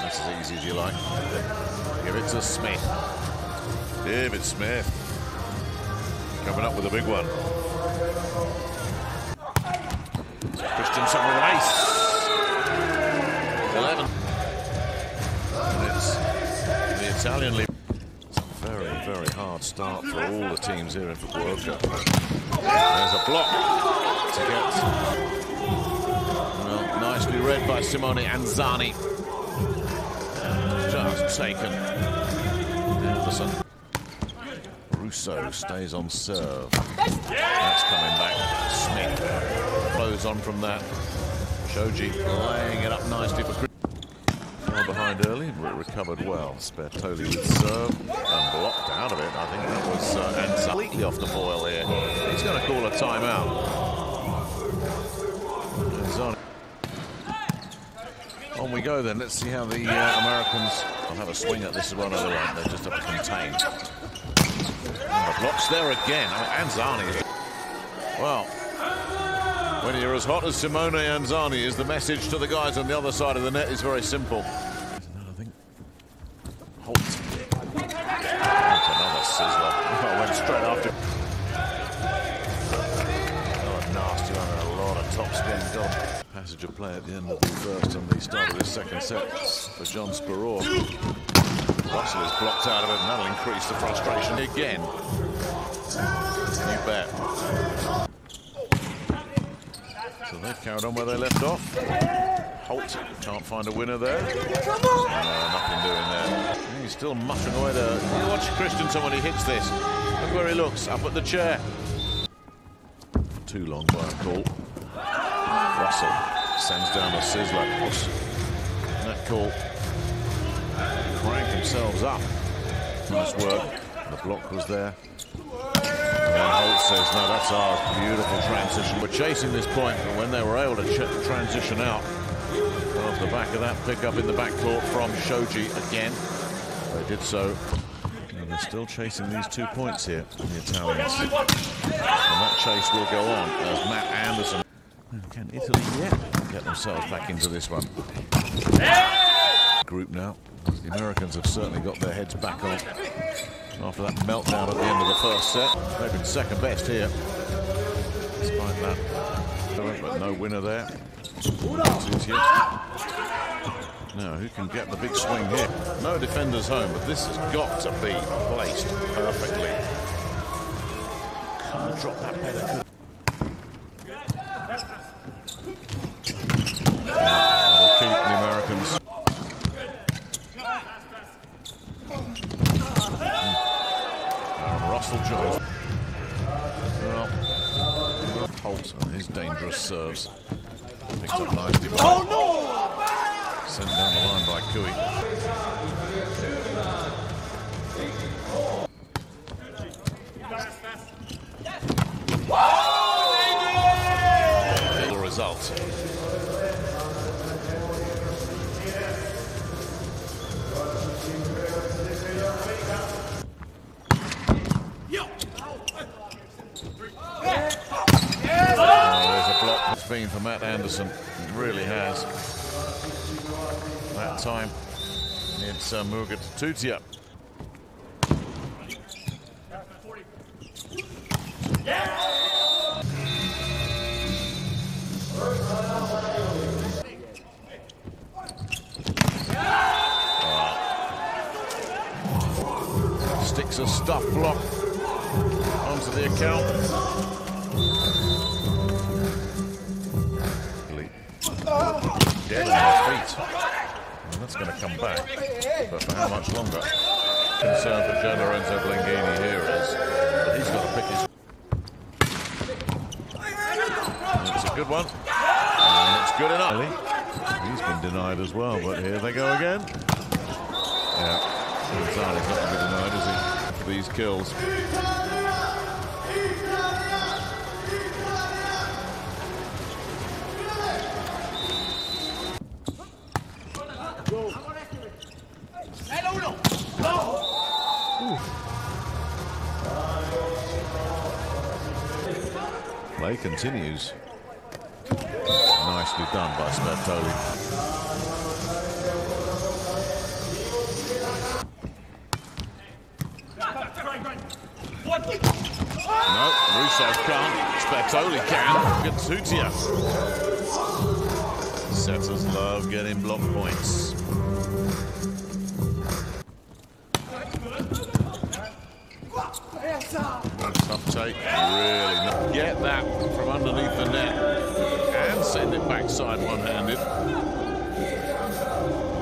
That's as easy as you like. Give it to Smith. David Smith. Coming up with a big one. Christenson with an ace. 11. And it's the Italian league. It's a very, very hard start for all the teams here in Fukuoka. There's a block to get. Well, nicely read by Simone Anzani. Just taken. Anderson. Russo stays on serve. That's coming back. Smith flows on from that. Shoji laying it up nicely for Chris. Behind early, but recovered well. Sbertoli with serve and blocked out of it. I think that was uh, completely off the boil here. He's going to call a timeout. On. on. we go then. Let's see how the uh, Americans will have a swing at this one. Other one. They're just up contained. And the blocks there again. Oh, Anzani. Well, when you're as hot as Simone Anzani is, the message to the guys on the other side of the net is very simple. That's another sizzler. Oh, went straight after. Topspin gone. Passage of play at the end of the first and the start of the second set for John Speraw. Russell is blocked out of it and that'll increase the frustration again. You bet. So they've carried on where they left off. Holt can't find a winner there. No, uh, nothing doing there. He's still muttering away there. You watch Christenson when he hits this. Look where he looks, up at the chair. Too long by a call. Russell sends down a sizzler. That call. Crank themselves up. Nice work. The block was there. And Holt says, no, that's our beautiful transition. We're chasing this point, and when they were able to transition out, off the back of that pickup in the backcourt from Shoji again, they did so. And they're still chasing these two points here, the Italians. And that chase will go on as Matt Anderson. Can Italy yet get themselves back into this one? Group now. The Americans have certainly got their heads back on after that meltdown at the end of the first set. They've been second best here, despite that. But no winner there. Now, who can get the big swing here? No defenders home, but this has got to be placed perfectly. Can't drop that better. That'll keep the Americans. Russell Jones. Well, Holt and his dangerous serves. Picked up nicely. Oh no! Sent down the line by Kooy. For Matt Anderson. It really has. That time, it's uh, Mugat Tutia. Sticks a stuff block onto the account. Dead his feet. And that's going to come back. But for how much longer? Concern for Gian Lorenzo Blengini here is that he's got to pick his... It's a good one. And it's good enough. He's been denied as well, but here they go again. Yeah. He's not going to be denied, is he? For these kills. Play continues. Nicely done by Sbertoli. No, Russo can't. Sbertoli can. Gattutia. Setters love getting block points. Tough take. Really not. Get that from underneath the net and send it backside one-handed.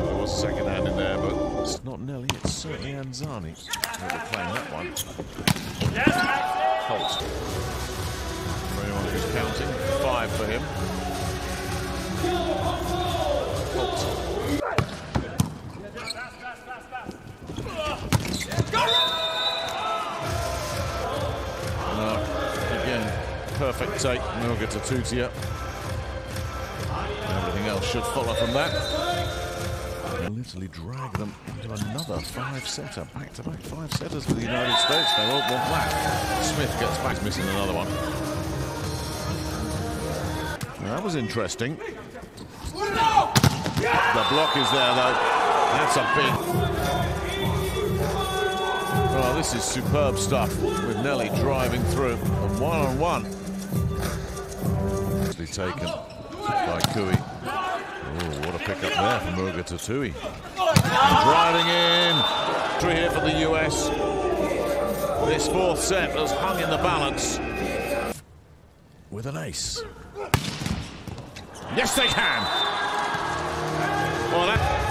There was a second hand in there, but it's not Nelli. It's certainly Anzani. We're playing that one. Holt. For anyone who's counting, five for him. Holt. Take. Muagututia. Everything else should follow from that. Literally drag them into another five-setter. Back-to-back five-setters for the United States. They won't want that. Smith gets back, missing another one. That was interesting. The block is there, though. That's a big... Well, this is superb stuff with Nelli driving through and one-on-one. Nicely taken by Kooy. Oh, what a pickup there from Muagututia. Driving in. Three here for the US. This fourth set has hung in the balance. With an ace. Yes, they can. Well, that